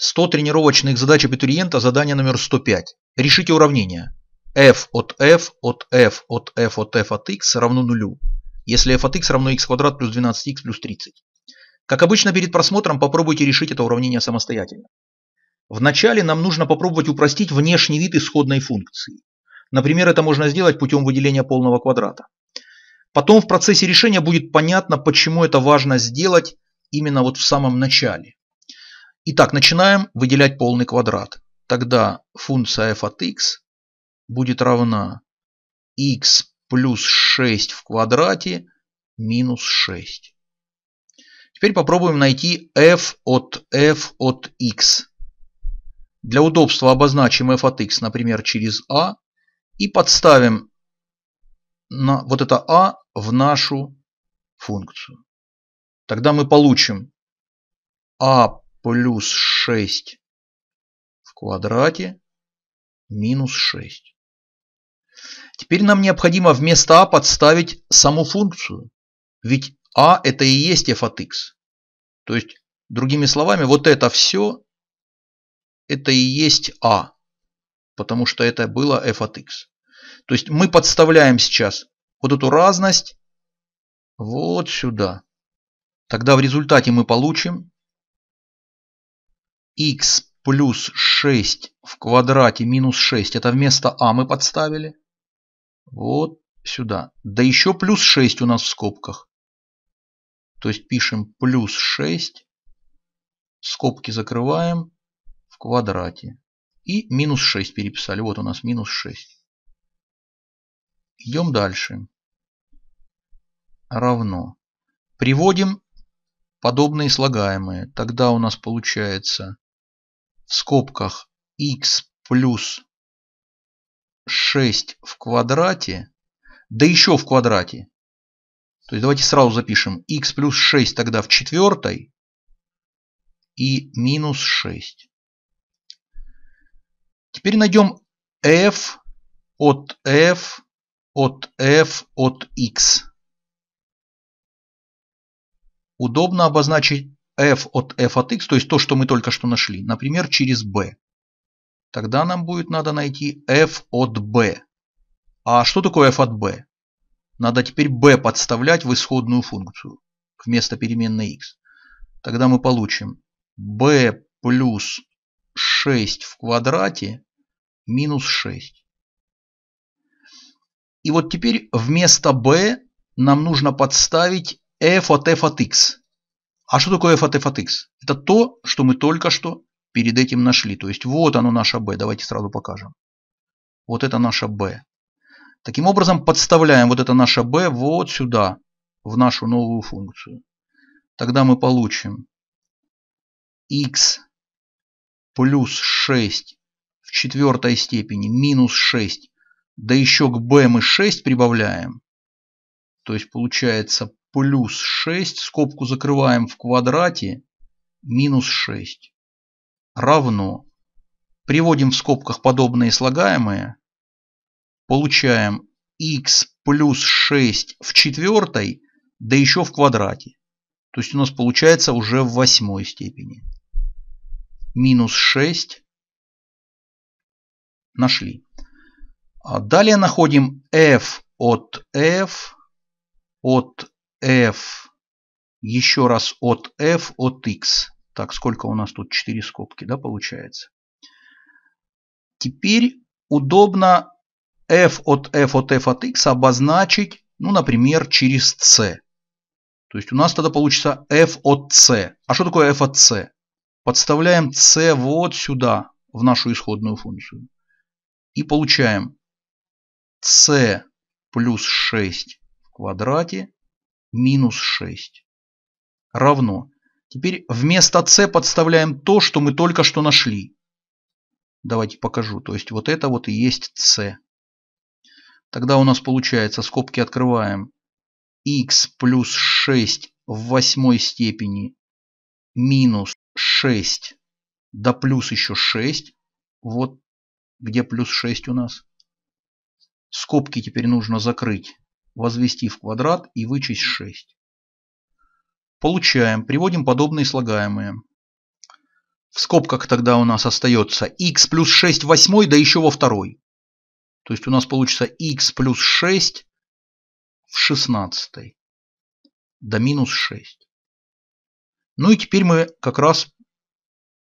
100 тренировочных задач абитуриента, задание номер 105. Решите уравнение. f от f от f от f от f от x равно нулю, если f от x равно x квадрат плюс 12x плюс 30. Как обычно перед просмотром попробуйте решить это уравнение самостоятельно. Вначале нам нужно попробовать упростить внешний вид исходной функции. Например, это можно сделать путем выделения полного квадрата. Потом в процессе решения будет понятно, почему это важно сделать именно вот в самом начале. Итак, начинаем выделять полный квадрат. Тогда функция f от x будет равна x плюс 6 в квадрате минус 6. Теперь попробуем найти f от f от x. Для удобства обозначим f от x, например, через a и подставим на вот это a в нашу функцию. Тогда мы получим a плюс 6 в квадрате минус 6. Теперь нам необходимо вместо а подставить саму функцию. Ведь а это и есть f от x. То есть, другими словами, вот это все, это и есть а. Потому что это было f от x. То есть мы подставляем сейчас вот эту разность вот сюда. Тогда в результате мы получим x плюс 6 в квадрате минус 6. Это вместо а мы подставили. Вот сюда. Да еще плюс 6 у нас в скобках. То есть пишем плюс 6. Скобки закрываем в квадрате. И минус 6 переписали. Вот у нас минус 6. Идем дальше. Равно. Приводим подобные слагаемые. Тогда у нас получается в скобках x плюс 6 в квадрате, да еще в квадрате. То есть давайте сразу запишем x плюс 6 тогда в четвертой и минус 6. Теперь найдем f от f от f от x. Удобно обозначить f от f от x, то есть то, что мы только что нашли, например, через b. Тогда нам будет надо найти f от b. А что такое f от b? Надо теперь b подставлять в исходную функцию вместо переменной x. Тогда мы получим b плюс 6 в квадрате минус 6. И вот теперь вместо b нам нужно подставить f от f от x. А что такое x? Это то, что мы только что перед этим нашли. То есть вот оно наше b. Давайте сразу покажем. Вот это наше b. Таким образом подставляем вот это наше b вот сюда, в нашу новую функцию. Тогда мы получим x плюс 6 в четвертой степени минус 6. Да еще к b мы 6 прибавляем. То есть получается плюс 6, скобку закрываем в квадрате, минус 6, равно. Приводим в скобках подобные слагаемые. Получаем x плюс 6 в четвертой, да еще в квадрате. То есть у нас получается уже в восьмой степени. Минус 6 нашли. А далее находим f от f от f еще раз от f от x. Так, сколько у нас тут? 4 скобки, да, получается? Теперь удобно f от f от f от x обозначить, ну, например, через c. То есть у нас тогда получится f от c. А что такое f от c? Подставляем c вот сюда, в нашу исходную функцию. И получаем c плюс 6 в квадрате минус 6 равно. Теперь вместо c подставляем то, что мы только что нашли. Давайте покажу. То есть вот это вот и есть c. Тогда у нас получается, скобки открываем, x плюс 6 в восьмой степени минус 6, да плюс еще 6. Вот где плюс 6 у нас. Скобки теперь нужно закрыть возвести в квадрат и вычесть 6. Получаем, приводим подобные слагаемые. В скобках тогда у нас остается x плюс 6 в восьмой, да еще во второй. То есть у нас получится x плюс 6 в шестнадцатой до минус 6. Ну и теперь мы как раз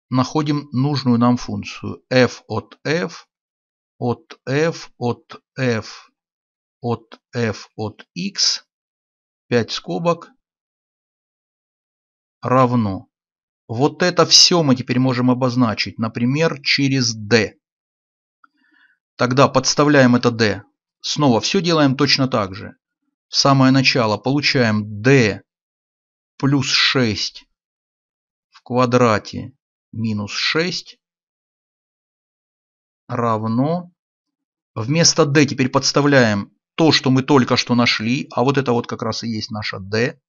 находим нужную нам функцию f от f от f от f от f от x 5 скобок равно. Вот это все мы теперь можем обозначить, например, через d. Тогда подставляем это d. Снова все делаем точно так же. В самое начало получаем d плюс 6 в квадрате минус 6 равно. Вместо d теперь подставляем то, что мы только что нашли, а вот это вот как раз и есть наша d.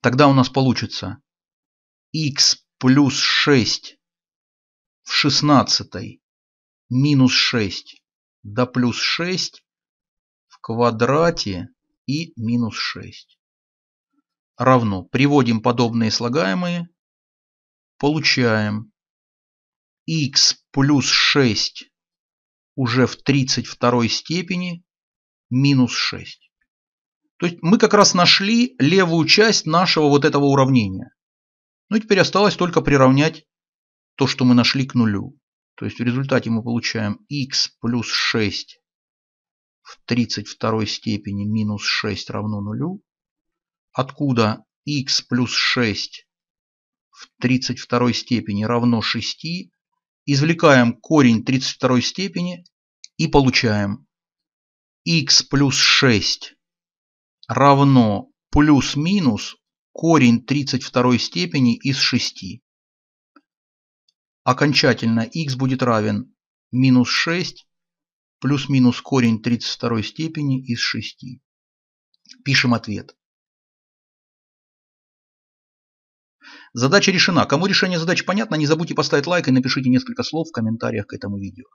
Тогда у нас получится x плюс 6 в 16 минус 6 до плюс 6 в квадрате и минус 6 равно. Приводим подобные слагаемые. Получаем x плюс 6 уже в 32 степени минус 6. То есть мы как раз нашли левую часть нашего вот этого уравнения. Ну и теперь осталось только приравнять то, что мы нашли к нулю. То есть в результате мы получаем x плюс 6 в 32 степени минус 6 равно нулю. Откуда x плюс 6 в 32 степени равно 6 извлекаем корень 32 степени и получаем x плюс 6 равно плюс-минус корень 32 степени из 6. Окончательно x будет равен минус 6 плюс-минус корень 32 степени из 6. Пишем ответ. Задача решена. Кому решение задачи понятно, не забудьте поставить лайк и напишите несколько слов в комментариях к этому видео.